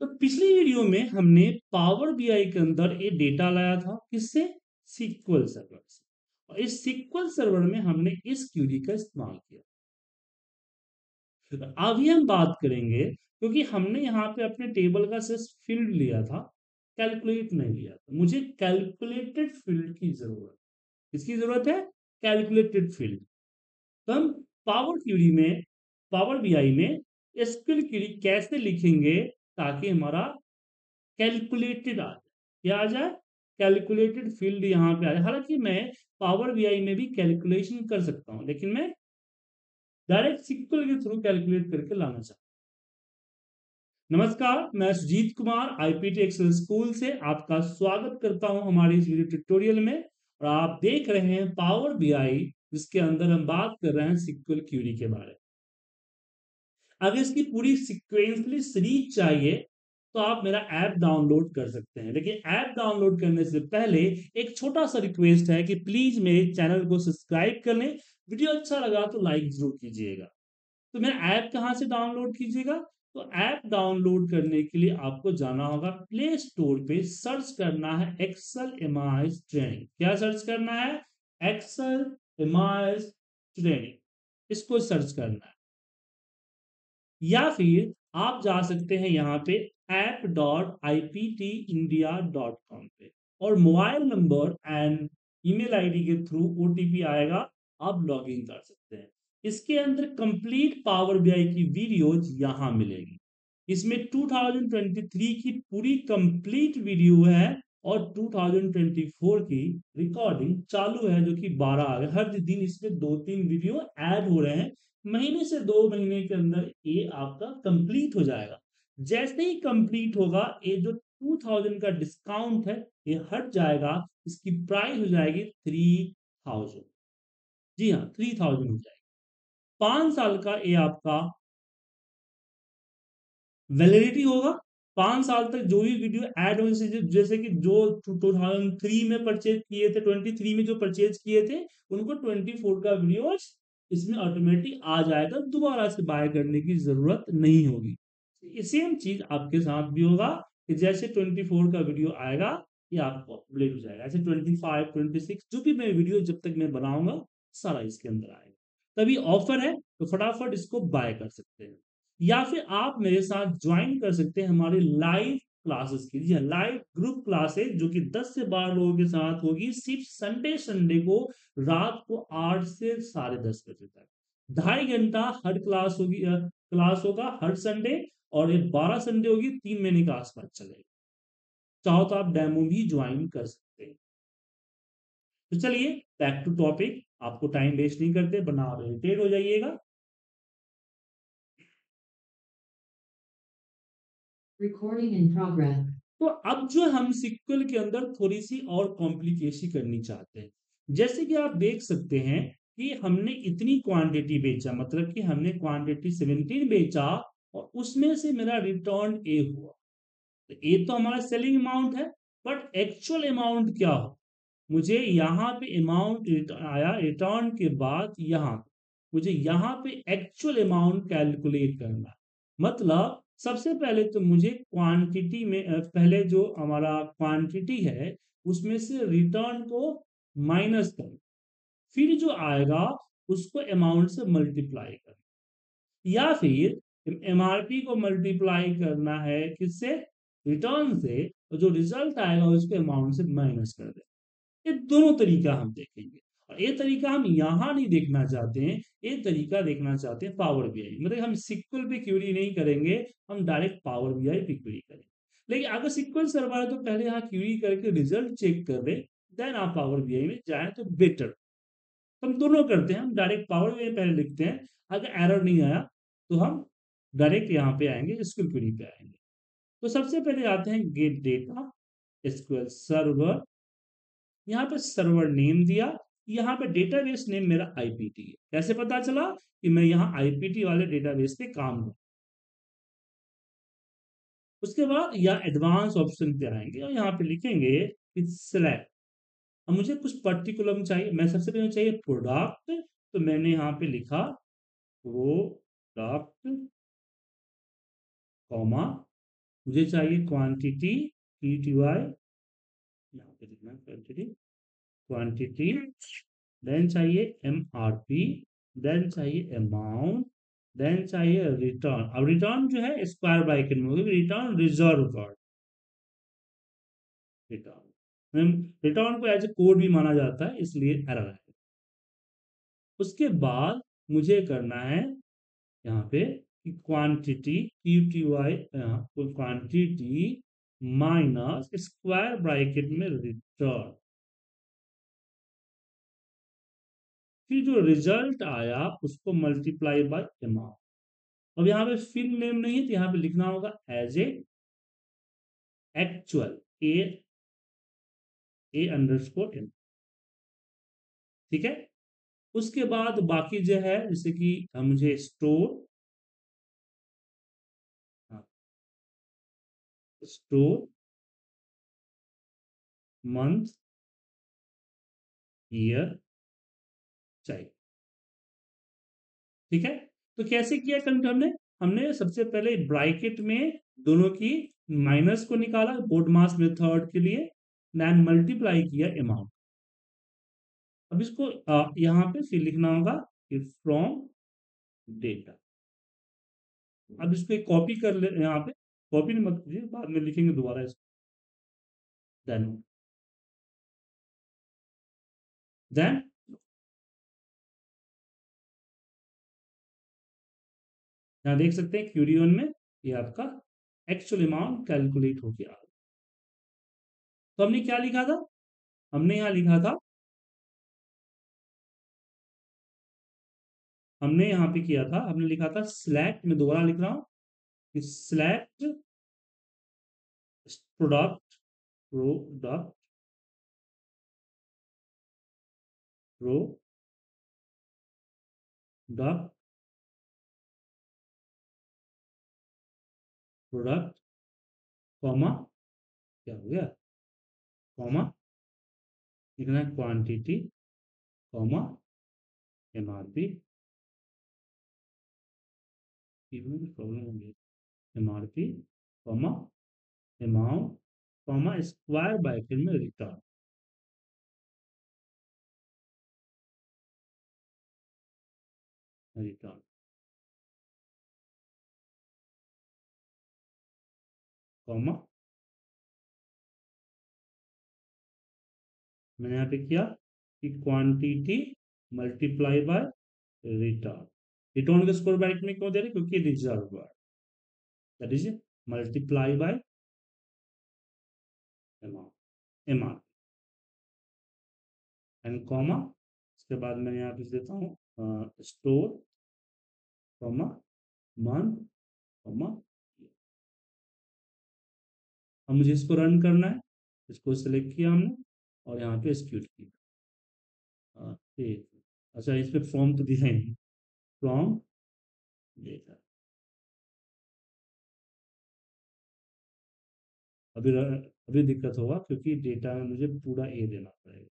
तो पिछली वीडियो में हमने पावर बीआई के अंदर एक डेटा लाया था किससे? सीक्वल सर्वर से। और इस सीक्वल सर्वर में हमने इस क्यूरी का इस्तेमाल किया। अभी हम बात करेंगे, क्योंकि हमने यहाँ पे अपने टेबल का सिर्फ़ फ़ील्ड लिया था कैलकुलेट नहीं लिया था। मुझे कैलकुलेटेड फ़ील्ड की ज़रूरत किसकी ज़रूरत है? कैलकुलेटेड फ़ील्ड तो हम पावर क्यूरी में पावर बीआई में एसक्यूएल क्यूरी कैसे लिखेंगे? ताकि हमारा कैलकुलेटेड आ जाए। क्या आ जाए कैलकुलेटेड फ़ील्ड यहाँ पे आ जाए। हालाँकि मैं पावर बीआई में भी कैलकुलेशन कर सकता हूँ, लेकिन मैं डायरेक्ट सिक्वल के थ्रू कैलकुलेट करके लाना चाहता नमस्कार, मैं Sujit Kumar IPT excel school से आपका स्वागत करता हूँ हमारे इस वीडियो ट्यूटोरियल में। और आप देख रहे हैं पावर बीआई जिसके अंदर हम बात कर रहे हैं सिक्वल क्यूरी के बारे में। अगर इसकी पूरी सिक्वेंसली सीरीज़ चाहिए तो आप मेरा ऐप डाउनलोड कर सकते हैं। लेकिन ऐप डाउनलोड करने से पहले एक छोटा सा रिक्वेस्ट है कि प्लीज़ मेरे चैनल को सब्सक्राइब कर लें। वीडियो अच्छा लगा तो लाइक ज़रूर कीजिएगा। तो मेरा ऐप कहाँ से डाउनलोड कीजिएगा? तो ऐप डाउनलोड करने के लिए आपको जाना होगा। प्ले स्टोर पे सर्च करना है एक्सल एमाइज ट्रेनिंग क्या सर्च करना है? एक्सल एमाइज ट्रेनिंग इसको सर्च करना है। या फिर आप जा सकते हैं यहाँ पे app dot I P T India dot com पे। और mobile number and email ID के थ्रू ओटीपी आएगा, आप लॉग इन कर सकते हैं। इसके अंदर कंप्लीट पावर बीआई की वीडियोज़ यहाँ मिलेगी। इसमें 2023 की पूरी कंप्लीट वीडियो है और 2024 की रिकॉर्डिंग चालू है जो कि 12 आ गए। हर दिन इसमें दो तीन वीडियो ऐड हो रहे हैं। महीने से दो महीने के अंदर ये आपका कंप्लीट हो जाएगा। जैसे ही कंप्लीट होगा, ये जो 2000 का डिस्काउंट है, ये हट जाएगा, इसकी प्राइस हो जाएगी 3000 जी हाँ 3000 हो जाएगी। पाँच साल का ये आपका वैलिडिटी होगा। पाँच साल तक जो भी वीडियो ऐड हो जैसे कि जो 2003 में परचेज किए थे 23 में जो परचेज किए थे, उनको 24 का वीडियो इसमें ऑटोमेटिक आ जाएगा दोबारा से बाय करने की ज़रूरत नहीं होगी। सेम चीज़ आपके साथ भी होगा कि जैसे 24 का वीडियो आएगा ये आपको अपडेट हो जाएगा। ऐसे 25, 26 जो भी मैं वीडियो जब तक मैं बनाऊँगा सारा इसके अंदर आएगा। तभी ऑफ़र है तो फटाफट इसको बाय कर सकते हैं। या फिर आप मेरे साथ ज्वाइन कर सकते हैं हमारे लाइव क्लासेस की। जी लाइव ग्रुप क्लासेस जो कि 10 से 12 लोगों के साथ होगी, सिर्फ़ संडे संडे को रात को 8 से साढ़े दस बजे तक। ढाई घंटा हर क्लास होगी क्लास होगा हर संडे और ये बारह संडे होगी, तीन महीने के आसपास चलेगा। चाहो तो आप डेमो भी ज्वाइन कर सकते हैं। तो चलिए बैक टू टॉपिक आपको टाइम वेस्ट नहीं करते, बना रिलेटेड हो जाइएगा। रिकॉर्डिंग इन प्रोग्रेस तो अब जो हम सिक्वल के अंदर थोड़ी सी और कॉम्प्लिकेशन करनी चाहते हैं। जैसे कि आप देख सकते हैं कि हमने इतनी क्वांटिटी बेचा मतलब कि हमने क्वांटिटी 17 बेचा और उसमें से मेरा रिटर्न ए हुआ। तो ए तो हमारा सेलिंग अमाउंट है बट एक्चुअल अमाउंट क्या हो? मुझे यहाँ पे अमाउंट आया रिटर्न के बाद यहाँ। मुझे यहाँ पे एक्चुअल अमाउंट कैलकुलेट करना। मतलब सबसे पहले तो मुझे क्वांटिटी में पहले जो हमारा क्वांटिटी है, उसमें से रिटर्न को माइनस कर। फिर जो आएगा, उसको अमाउंट से मल्टीप्लाई करना या फिर एमआरपी को मल्टीप्लाई करना है किससे? रिटर्न से, और जो रिज़ल्ट आएगा, उसको अमाउंट से माइनस कर दे ये दोनों तरीका हम देखेंगे। ये तरीका हम यहाँ नहीं देखना चाहते हैं ये तरीका देखना चाहते हैं पावर बी आई मतलब हम सिक्वल पे क्यूरी नहीं करेंगे, हम डायरेक्ट पावर बी आई पे क्यूरी करेंगे। लेकिन अगर सिक्वल सर्वर है तो पहले यहाँ क्यूरी करके रिज़ल्ट चेक कर दे देन आप पावर बीआई में जाए तो बेटर हम दोनों करते हैं, हम डायरेक्ट पावर बी आई पहले लिखते हैं, अगर एरर नहीं आया तो हम डायरेक्ट यहाँ पे आएँगे स्क्यूल क्यूरी पे आएँगे। तो सबसे पहले आते हैं गेट डेटा एसक्यूएल सर्वर यहाँ पे सर्वर नेम दिया यहाँ पे डेटाबेस नेम मेरा आईपीटी है। कैसे पता चला कि मैं यहाँ आईपीटी वाले डेटाबेस पे काम हूँ? उसके बाद यहाँ एडवांस ऑप्शन पे आएँगे और यहाँ पे लिखेंगे सिलेक्ट अब मुझे कुछ पर्टिकुलर चाहिए। मैं सबसे पहले चाहिए प्रोडक्ट तो मैंने यहाँ पे लिखा प्रोडक्ट कॉमा मुझे चाहिए क्वांटिटी पी टी वाई यहाँ पे लिखना क्वांटिटी क्वांटिटी देन चाहिए एम आर पी देन चाहिए अमाउंट देन चाहिए रिटर्न अब रिटर्न जो है स्क्वायर ब्रैकेट में होगी? Return reserve card return return को एज ए कोड भी माना जाता है, इसलिए एरर है। उसके बाद मुझे करना है, यहाँ पे quantity Q T Y quantity minus square bracket में रिटर्न फिर जो रिज़ल्ट आया, उसको मल्टीप्लाई बाय अमाउंट अब यहाँ पे फिल नेम नहीं है तो यहाँ पे लिखना होगा as a actual a a underscore M ठीक है? उसके बाद बाकी जो है, जैसे कि मुझे स्टोर स्टोर मंथ ईयर चाहिए। ठीक है? तो कैसे किया कल हमने? हमने सबसे पहले ब्राइकेट में दोनों की माइनस को निकाला बोर्ड मास मेथड के लिए देन मल्टीप्लाई किया अमाउंट अब इसको आ, यहाँ पे फिर लिखना होगा कि फ्रॉम डेटा अब इसको कॉपी कर ले यहाँ पे कॉपी नहीं मत कीजिए बाद में लिखेंगे दोबारा इसको। देन देन यहाँ देख सकते हैं क्यूरी वन में ये आपका एक्चुअल अमाउंट कैलकुलेट हो गया। तो हमने क्या लिखा था? हमने यहाँ लिखा था हमने यहाँ पे किया था, हमने लिखा था सिलेक्ट में दोबारा लिख रहा हूँ कि select product product product comma क्या हो गया? कॉमा लिखना है क्वांटिटी कॉमा एमआरपी प्रॉब्लम हो गई MRP comma amount comma square bracket में रिटर्न रिटर्न कॉमा। मैंने यहाँ पे किया कि quantity multiply by return return के स्कोर ब्रैकेट में क्यों दे रहे? क्योंकि reserve that is multiply by amount amount and comma इसके बाद मैं यहाँ पे देता हूँ स्टोर कॉमा मंथ कॉमा अब मुझे इसको रन करना है। इसको सेलेक्ट किया हमने और यहाँ पे एक्सक्यूट किया। ठीक अच्छा इस पर फॉर्म तो दिया ही फ्रॉम डेटा अभी अभी दिक्कत होगा क्योंकि डेटा में मुझे पूरा ए देना पड़ेगा।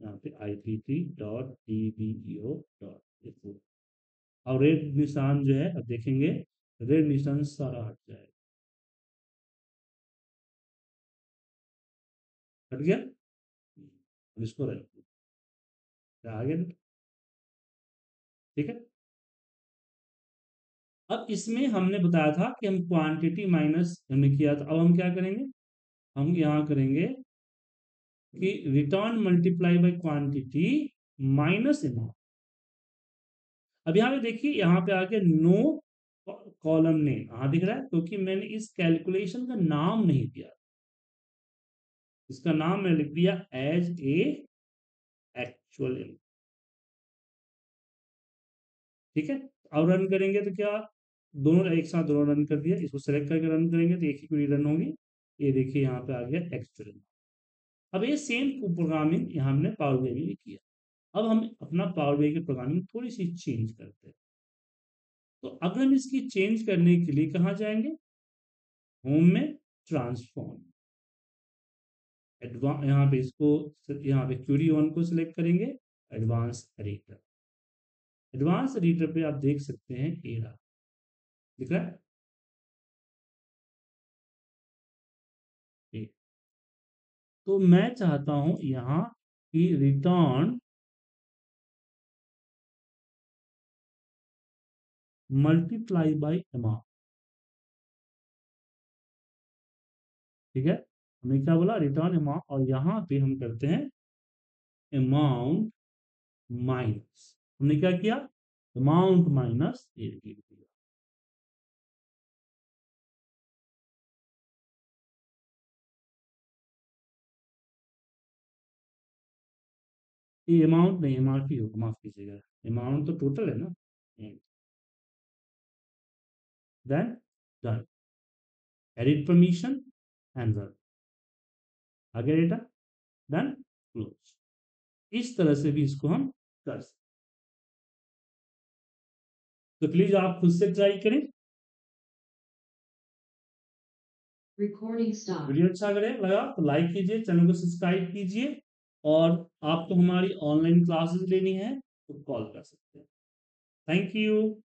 यहाँ पे I P T dot D B O dot और रेड निशान जो है अब देखेंगे रेड निशान सारा हट जाएगा। हट गया अब इसको रख आगे ठीक है। अब इसमें हमने बताया था कि हम क्वांटिटी माइनस हमने किया था। अब हम क्या करेंगे? हम यहाँ करेंगे कि return multiply by quantity minus amount अब यहाँ पे देखिए, यहाँ पे आके नो कॉलम नेम यहाँ दिख रहा है, क्योंकि मैंने इस कैलकुलेशन का नाम नहीं दिया। इसका नाम मैं लिख दिया एज ए एक्चुअल ठीक है? अब रन करेंगे तो क्या? दोनों एक साथ दोनों रन कर दिया। इसको सेलेक्ट करके रन करेंगे तो एक ही क्वेरी रन होगी। ये देखिए यहाँ पे आ गया एक्चुअल अब ये सेम प्रोग्रामिंग यहाँ हमने पावर बी में किया। अब हम अपना पावर बी की प्रोग्रामिंग थोड़ी सी चेंज करते हैं। तो अगर हम इसकी चेंज करने के लिए कहाँ जाएँगे? होम में ट्रांसफॉर्म एडवांस यहाँ पे इसको यहाँ पे क्यूरी ऑन को सिलेक्ट करेंगे एडवांस रीडर एडवांस रीडर पे आप देख सकते हैं एरा दिख रहा है? तो मैं चाहता हूँ यहाँ की रिटर्न मल्टीप्लाई बाय अमाउंट ठीक है? हमने क्या बोला? रिटर्न अमाउंट और यहाँ पे हम करते हैं अमाउंट माइनस हमने क्या किया? अमाउंट माइनस ए दिया ये अमाउंट नहीं एमआरपी होगा, माफ़ कीजिएगा। अमाउंट तो टोटल है ना? Then done edit permission and run आगे डेटा देन क्लोज इस तरह से भी इसको हम कर सकते तो प्लीज़ आप खुद से ट्राई करें. वीडियो अच्छा लगे लगा तो लाइक कीजिए चैनल को सब्सक्राइब कीजिए और आपको हमारी ऑनलाइन क्लासेस लेनी है तो कॉल कर सकते हैं। Thank you